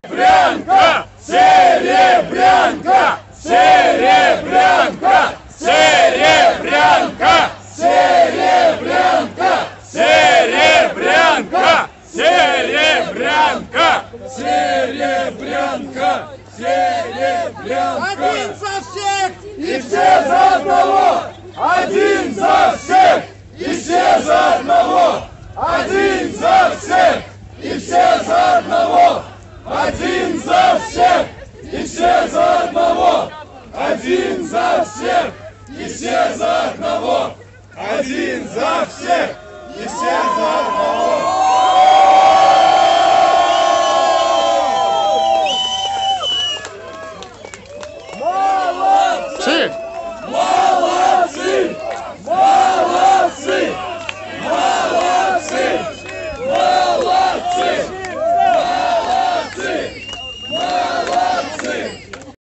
Серебрянка! Серебрянка! Серебрянка! Серебрянка! Серебрянка! Серебрянка! Серебрянка! Серебрянка! Серебрянка! Один за всех! И все за одного! Один за всех! И все за одного! Один за всех! И все за одного! Один за всех! И все за одного! Один за всех! И все за одного! Один за всех! И все за одного!